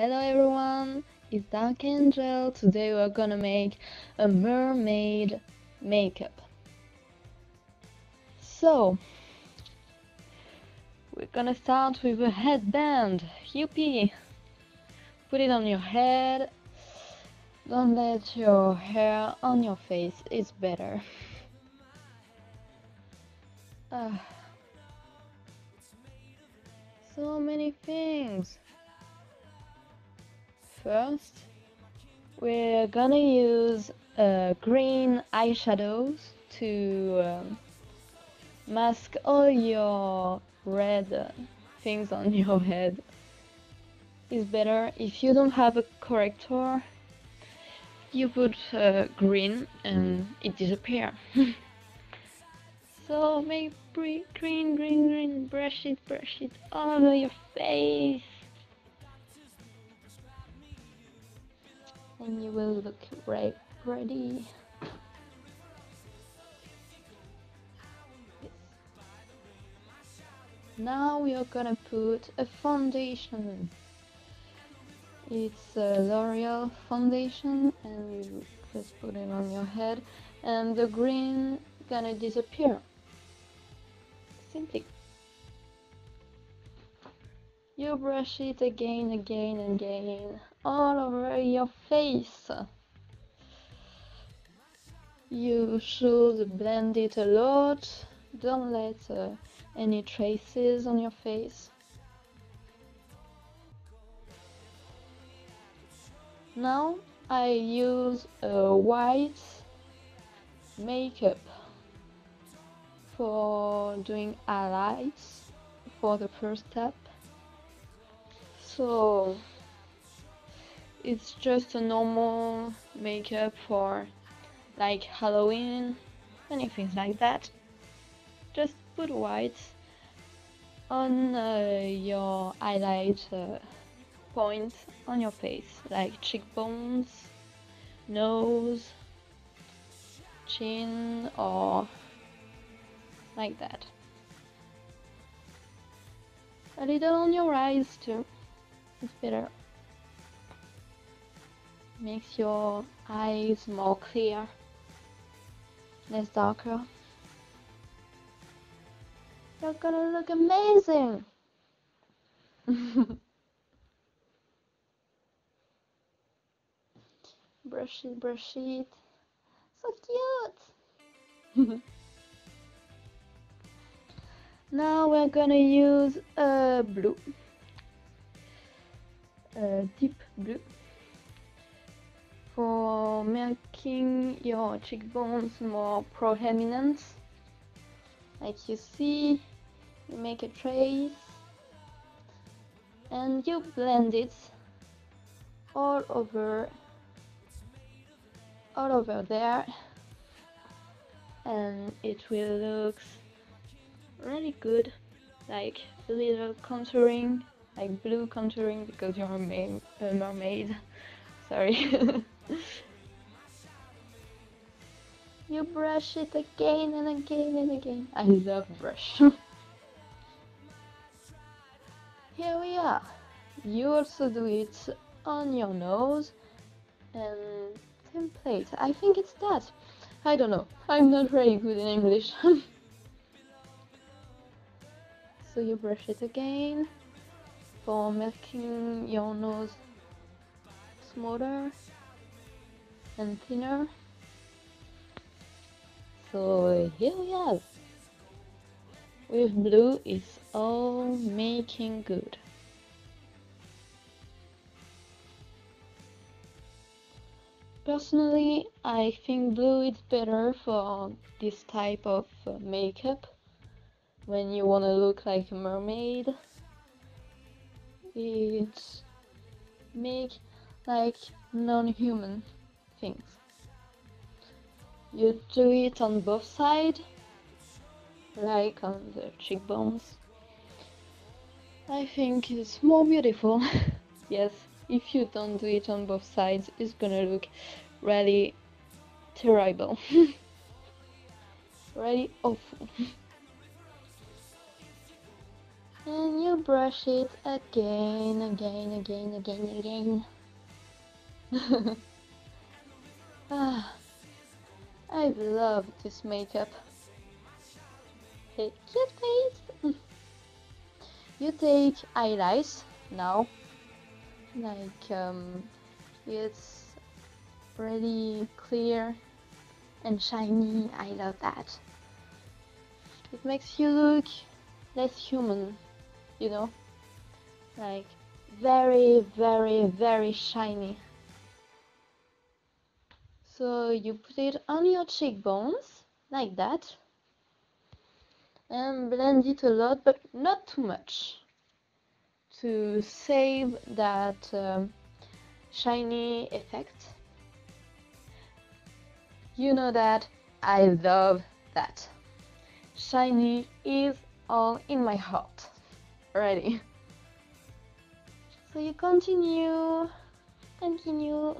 Hello everyone, it's Dark Angel. Today we're gonna make a mermaid makeup. So, we're gonna start with a headband. Yuppie! Put it on your head. Don't let your hair on your face, it's better. Uh, so many things. First, we're gonna use uh, green eyeshadows to um, mask all your red uh, things on your head. It's better if you don't have a corrector, you put uh, green and it disappears. so make green, green, green, brush it, brush it all over your face. And you will look right pretty. Now we are gonna put a foundation. It's a L'Oreal foundation and you just put it on your head and the green gonna disappear. Simply. You brush it again, again, and again all over your face. You should blend it a lot. Don't let uh, any traces on your face. Now I use a white makeup for doing highlights for the first step. So it's just a normal makeup for like Halloween, anything like that. Just put white on uh, your highlight uh, point on your face, like cheekbones, nose, chin, or like that. A little on your eyes too, it's better makes your eyes more clear, less darker. You're gonna look amazing! brush it, brush it. So cute! now we're gonna use a blue, a deep blue for making your cheekbones more prominent. Like you see, you make a trace and you blend it all over all over there. And it will look really good like a little contouring like blue contouring because you're a, a uh, mermaid. Sorry you brush it again and again and again. I love brush. Here we are. You also do it on your nose and template. I think it's that. I don't know. I'm not very good in English. so you brush it again for making your nose smaller and thinner. So here we are. With blue, it's all making good. Personally, I think blue is better for this type of uh, makeup when you want to look like a mermaid. It make like non-human things. You do it on both sides, like on the cheekbones. I think it's more beautiful. yes, if you don't do it on both sides, it's gonna look really terrible. really awful. And you brush it again, again, again, again, again. Ah, I love this makeup. Hey, cute face! you take highlights now. Like, um, it's really clear and shiny. I love that. It makes you look less human, you know? Like, very, very, very shiny. So you put it on your cheekbones, like that. And blend it a lot, but not too much. To save that um, shiny effect. You know that I love that. Shiny is all in my heart. Ready? So you continue, continue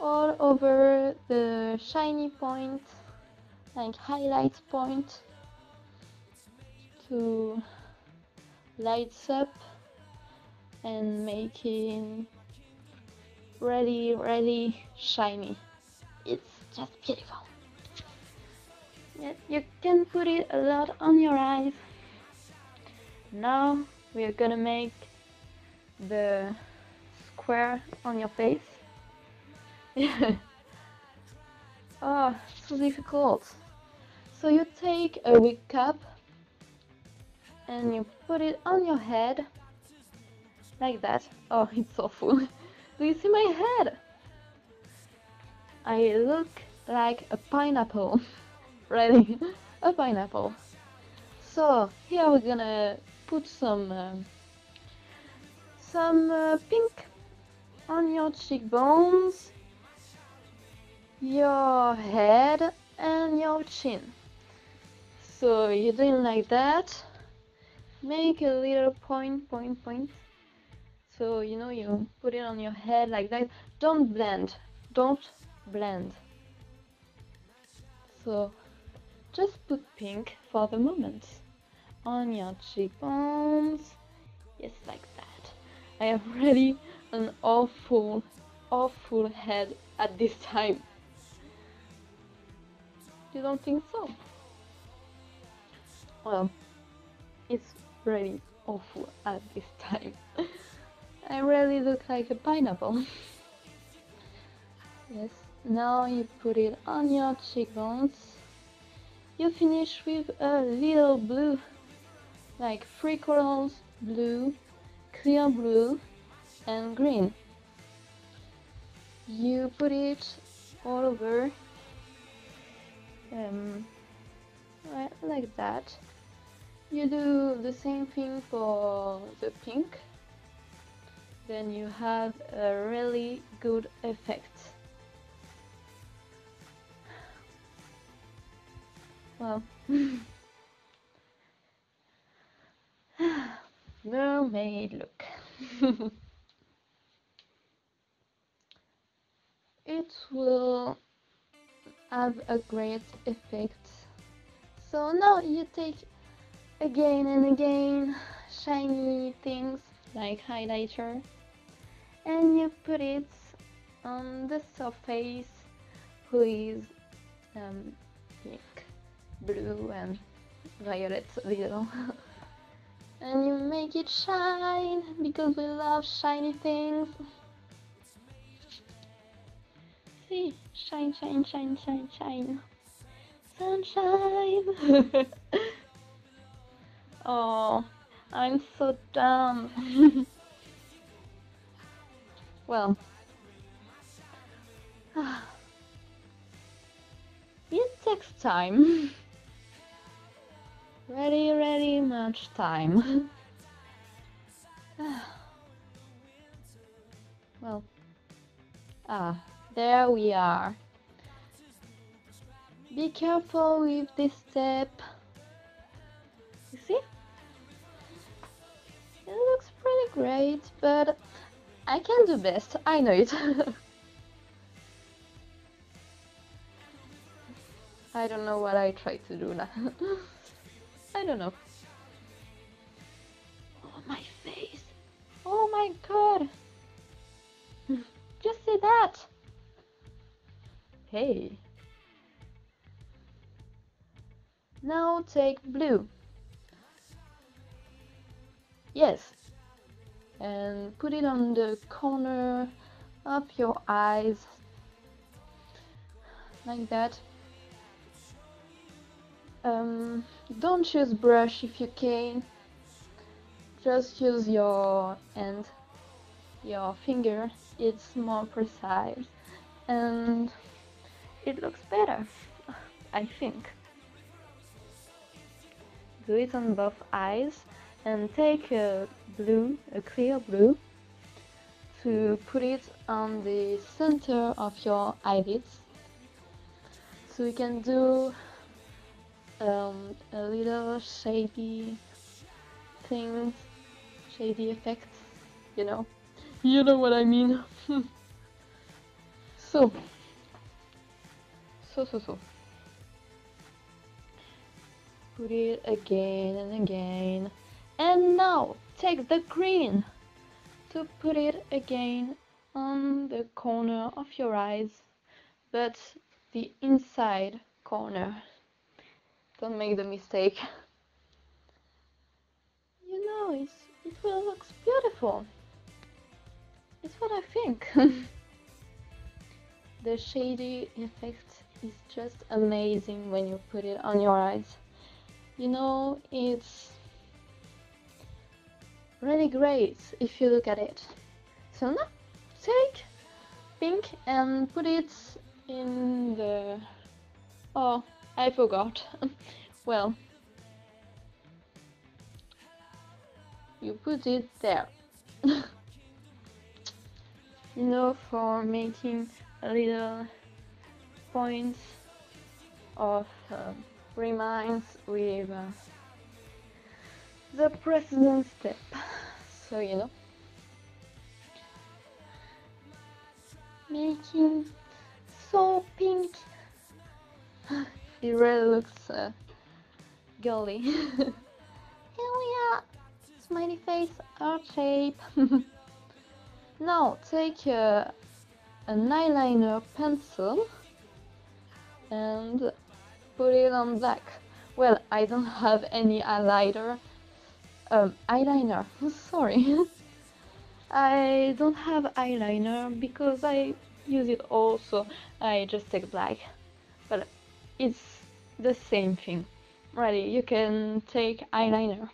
all over the shiny point, like highlight point to lights up and making really really shiny. It's just beautiful. You can put it a lot on your eyes. Now we are gonna make the square on your face oh so difficult. So you take a wig cap and you put it on your head like that. Oh it's awful do you see my head? I look like a pineapple. Really, a pineapple. So here we're gonna put some uh, some uh, pink on your cheekbones your head and your chin. So you're doing like that. Make a little point point point. So you know you put it on your head like that. Don't blend. Don't blend. So just put pink for the moment. On your cheekbones. Yes like that. I have really an awful awful head at this time you don't think so? Well it's pretty awful at this time. I really look like a pineapple. Yes now you put it on your cheekbones. You finish with a little blue like three colors blue clear blue and green. You put it all over um, like that. You do the same thing for the pink. Then you have a really good effect. Well mermaid look. It will have a great effect. So now you take again and again shiny things like highlighter and you put it on the surface who is um, pink, blue and violet little and you make it shine because we love shiny things. See shine shine shine shine shine. Sunshine. Oh I'm so dumb. Well. It takes time. Ready, ready, much time. well, ah, there we are. Be careful with this step. You see? It looks pretty great, but I can do best, I know it. I don't know what I try to do now. I don't know. Oh, my face. Oh my god. Just see that. Hey. Now take blue. Yes. And put it on the corner of your eyes. Like that. Um, don't use brush if you can. Just use your hand, your finger. It's more precise and it looks better, I think. Do it on both eyes and take a blue, a clear blue, to put it on the center of your eyelids. So you can do um, a little shady things, shady effects, you know. You know what I mean. so, so, so, so. Put it again and again. And now, take the green to put it again on the corner of your eyes, but the inside corner. Don't make the mistake. You know, it's, it will look beautiful. It's what I think. the shady effect is just amazing when you put it on your eyes. You know, it's really great if you look at it. So now, take pink and put it in the... Oh, I forgot. well, you put it there. you know, for making a little points of uh, reminds with uh, the precedent step. So, you know, making so pink. it really looks uh, girly. Here we are, smiley face, heart shape. now take uh, an eyeliner pencil and put it on black. Well, I don't have any eyeliner. Um, eyeliner, sorry. I don't have eyeliner because I use it also. I just take black. But it's the same thing. Ready, you can take eyeliner.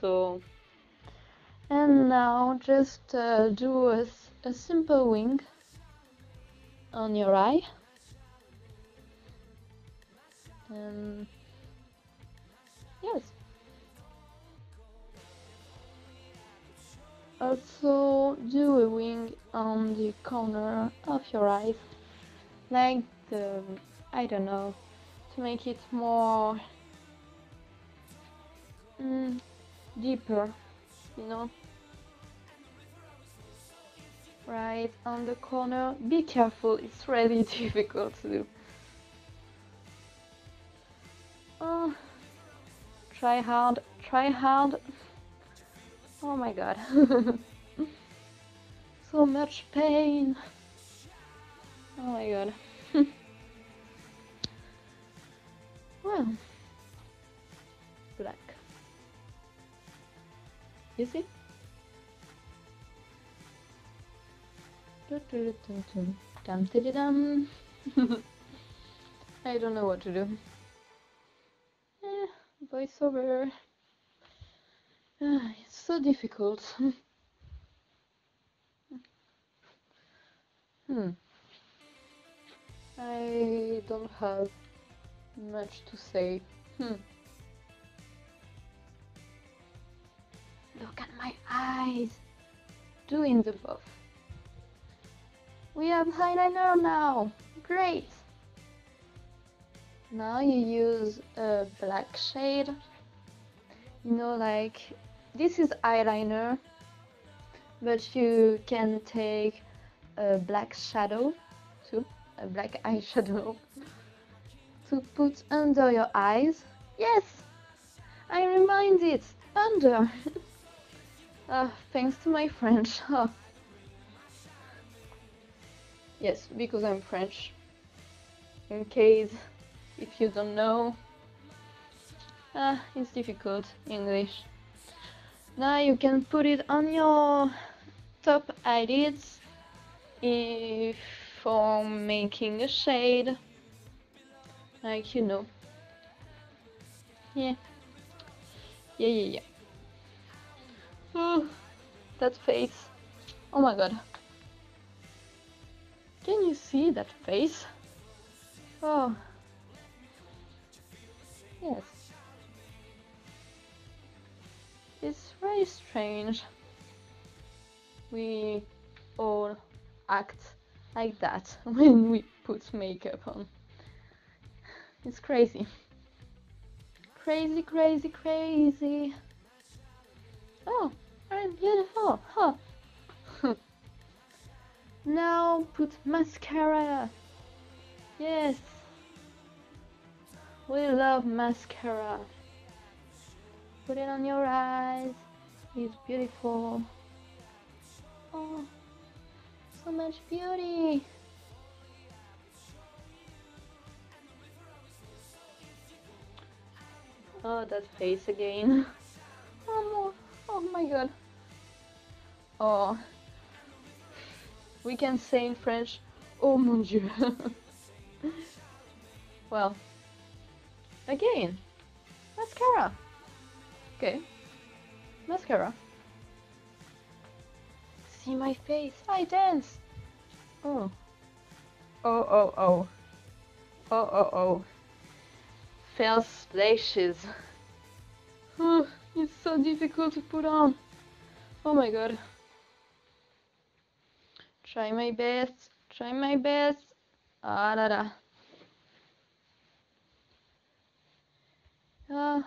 So, and now just uh, do a, a simple wing on your eye. And yes. Also do a wing on the corner of your eyes, like the, I don't know, to make it more mm, deeper, you know. Right on the corner. Be careful, it's really difficult to do. Oh, try hard, try hard. Oh my god. so much pain. Oh my god. well, black. You see? Dum dum I don't know what to do. Voiceover. Ah, it's so difficult. hmm. I don't have much to say. Hmm. Look at my eyes. Doing the buff. We have eyeliner now. Great. Now you use a black shade. You know, like this is eyeliner but you can take a black shadow too a black eyeshadow to put under your eyes yes I remind it under Uh, thanks to my French. Yes, because I'm French. In case if you don't know, uh, it's difficult English. Now you can put it on your top eyelids if for making a shade, like you know. Yeah, yeah, yeah, yeah. Oh, that face. Oh my god. Can you see that face? Oh. Yes. It's very strange. We all act like that when we put makeup on. It's crazy. Crazy, crazy, crazy. Oh, I'm beautiful, huh? now put mascara. Yes. We love mascara. Put it on your eyes. It's beautiful. Oh, so much beauty. Oh, that face again. Oh, oh my god. Oh. We can say in French, oh mon dieu. well, again, mascara. Okay, mascara. See my face, I dance. Oh, oh, oh, oh, oh, oh, oh. Fail splashes. Oh, it's so difficult to put on. Oh my god. Try my best, try my best. Ah, da, da. Uh,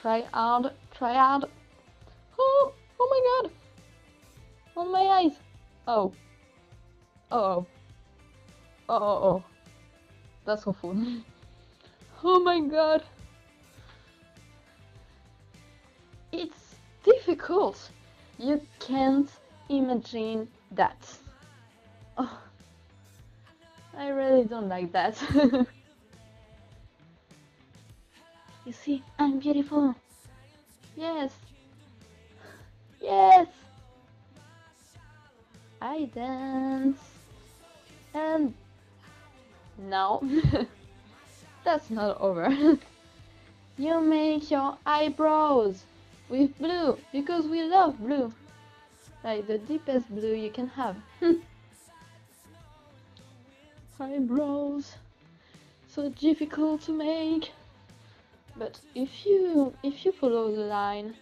try hard, try hard. Oh, oh my god. On my eyes. Oh. Oh, oh. Oh, oh, oh. That's awful. oh my god. It's difficult. You can't imagine that. Oh, I really don't like that. you see, I'm beautiful. Yes. Yes. I dance. And now, that's not over. you make your eyebrows with blue because we love blue like the deepest blue you can have. Eyebrows, so difficult to make. But if you if you follow the line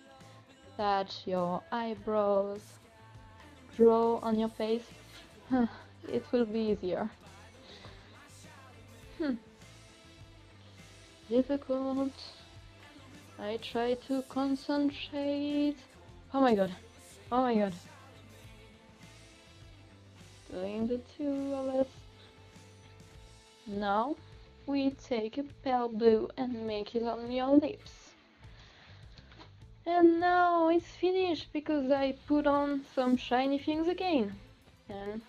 that your eyebrows draw on your face, it will be easier. Hmm. Difficult. I try to concentrate. Oh my god. Oh my god. Doing the two of us. Now we take a pale blue and make it on your lips. And now it's finished because I put on some shiny things again. And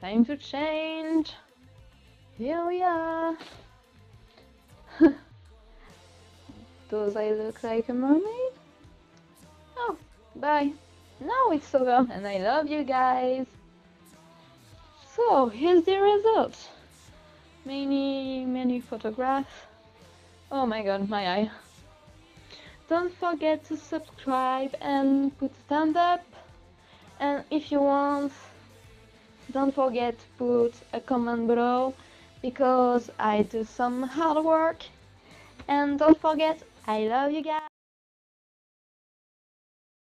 time to change. Here we are. Does I look like a mermaid? Oh, Bye. Now it's over and I love you guys. So here's the result. Many, many photographs. Oh my god, my eye. Don't forget to subscribe and put a thumbs up. And if you want, don't forget to put a comment below because I do some hard work. And don't forget, I love you guys.